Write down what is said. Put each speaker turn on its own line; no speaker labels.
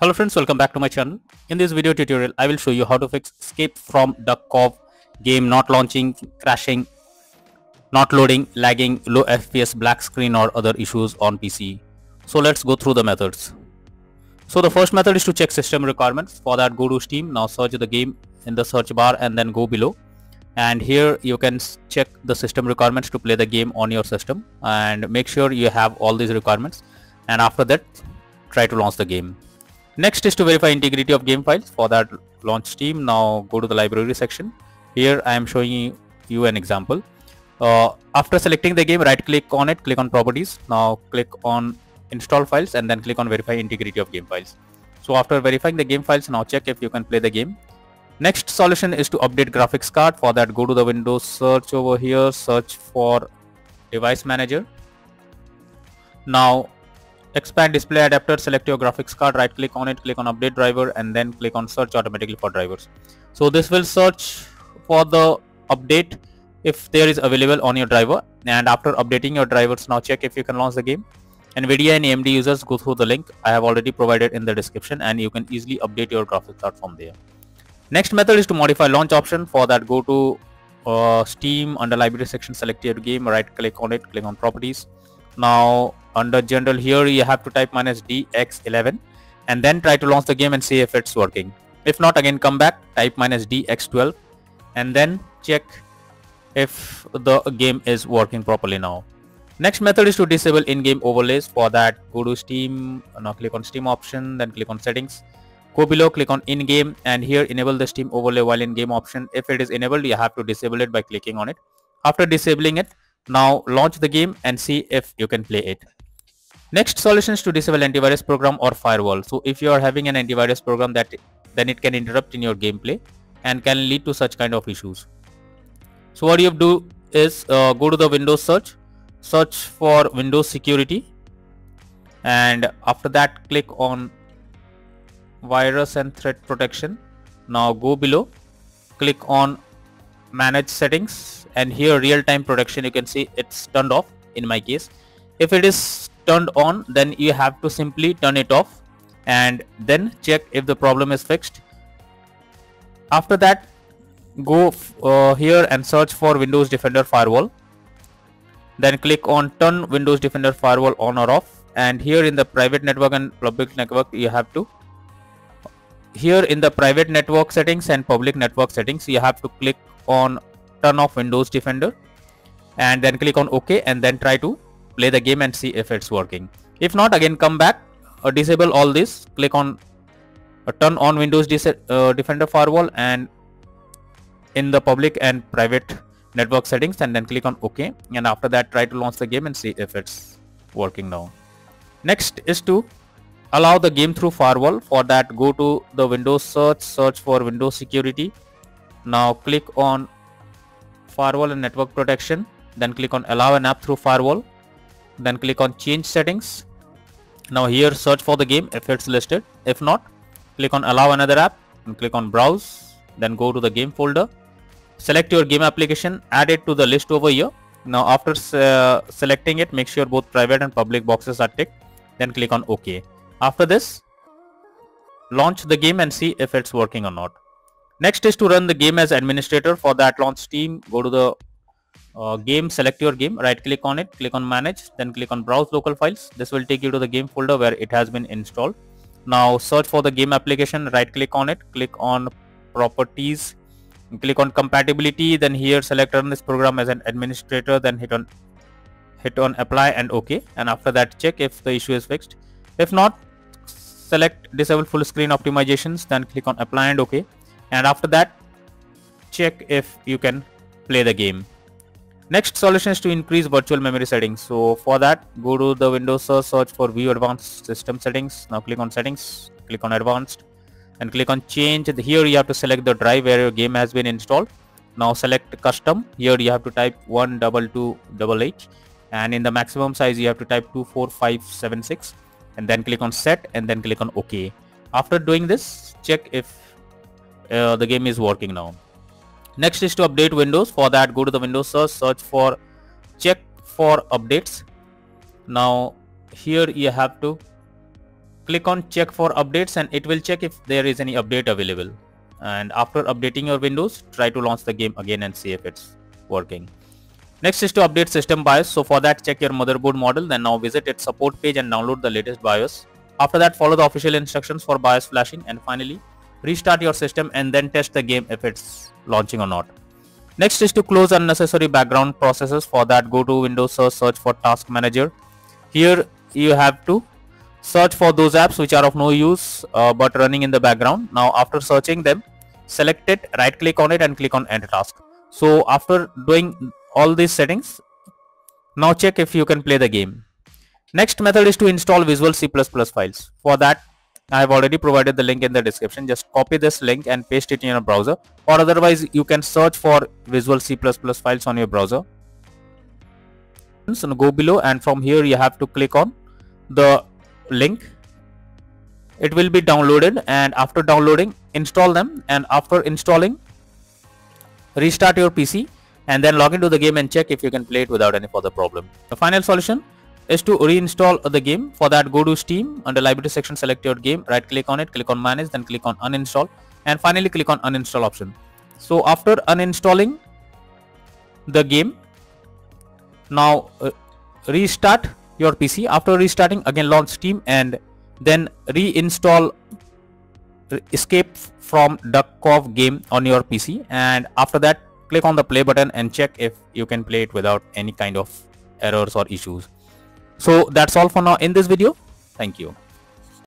Hello friends, welcome back to my channel. In this video tutorial, I will show you how to fix escape from Duckov game not launching, crashing, not loading, lagging, low FPS, black screen or other issues on PC. So let's go through the methods. So the first method is to check system requirements. For that go to Steam, now search the game in the search bar and then go below. And here you can check the system requirements to play the game on your system and make sure you have all these requirements. And after that, try to launch the game. Next is to verify integrity of game files. For that launch Steam. Now go to the library section. Here I am showing you an example. Uh, after selecting the game, right click on it, click on properties. Now click on install files and then click on verify integrity of game files. So after verifying the game files, now check if you can play the game. Next solution is to update graphics card. For that, go to the Windows search over here, search for device manager. Now expand display adapter select your graphics card right click on it click on update driver and then click on search automatically for drivers. So this will search for the update if there is available on your driver. And after updating your drivers now check if you can launch the game. Nvidia and amd users go through the link i have already provided in the description and you can easily update your graphics card from there. Next method is to modify launch option. For that go to uh, steam under library section select your game right click on it click on properties. Now under general here you have to type minus dx11 and then try to launch the game and see if it's working. If not again come back type minus dx12 and then check if the game is working properly now. Next method is to disable in-game overlays for that. Go to steam uh, now click on steam option then click on settings. Go below click on in-game and here enable the steam overlay while in-game option. If it is enabled you have to disable it by clicking on it. After disabling it now launch the game and see if you can play it. Next solutions to disable antivirus program or firewall. So if you are having an antivirus program that then it can interrupt in your gameplay and can lead to such kind of issues. So what you have to do is uh, go to the Windows search, search for Windows security and after that click on virus and threat protection. Now go below, click on manage settings and here real-time protection you can see it's turned off in my case if it is turned on then you have to simply turn it off and then check if the problem is fixed. After that go uh, here and search for windows defender firewall. Then click on turn windows defender firewall on or off. And here in the private network and public network you have to here in the private network settings and public network settings you have to click on turn off Windows Defender. And then click on OK and then try to play the game and see if it's working. If not again come back or disable all this click on uh, turn on Windows uh, Defender firewall and in the public and private network settings and then click on OK and after that try to launch the game and see if it's working now. Next is to allow the game through firewall for that go to the Windows search search for Windows security now click on firewall and network protection then click on allow an app through firewall then click on change settings. Now here search for the game if it's listed. If not click on allow another app and click on browse then go to the game folder. Select your game application add it to the list over here. Now after uh, selecting it make sure both private and public boxes are ticked then click on ok after this launch the game and see if it's working or not. Next is to run the game as administrator. For that launch Steam. Go to the uh, game, select your game, right click on it, click on manage, then click on browse local files. This will take you to the game folder where it has been installed. Now search for the game application, right click on it, click on properties, click on compatibility, then here select run this program as an administrator, then hit on hit on apply and ok and after that check if the issue is fixed. If not, select disable full screen optimizations, then click on apply and ok and after that check if you can play the game next solution is to increase virtual memory settings. So for that go to the windows search, for view advanced system settings. Now click on settings click on advanced and click on change. Here you have to select the drive where your game has been installed. Now select custom. Here you have to type 12288 and in the maximum size you have to type 24576 and then click on set and then click on ok. After doing this check if uh, the game is working now next is to update windows. For that go to the windows search search for check for updates. Now here you have to click on check for updates and it will check if there is any update available. And after updating your windows try to launch the game again and see if it's working. Next is to update system BIOS. So for that check your motherboard model then now visit its support page and download the latest BIOS. After that follow the official instructions for BIOS flashing. And finally restart your system and then test the game if it's launching or not. Next is to close unnecessary background processes. For that go to windows search search for task manager. Here you have to search for those apps which are of no use uh, but running in the background. Now after searching them select it right click on it and click on end task. So after doing all these settings now check if you can play the game. Next method is to install visual c++ files. For that i have already provided the link in the description. Just copy this link and paste it in your browser. Or otherwise you can search for visual c++ files on your browser. So go below and from here you have to click on the link. It will be downloaded and after downloading install them. And after installing restart your PC and then log into the game and check if you can play it without any further problem. The final solution is to reinstall the game. For that go to Steam under library section select your game right click on it click on manage then click on uninstall and finally click on uninstall option. So after uninstalling the game now uh, restart your PC. After restarting again launch Steam and then reinstall escape from Duckov game on your PC and after that click on the play button and check if you can play it without any kind of errors or issues. So that's all for now in this video. Thank you.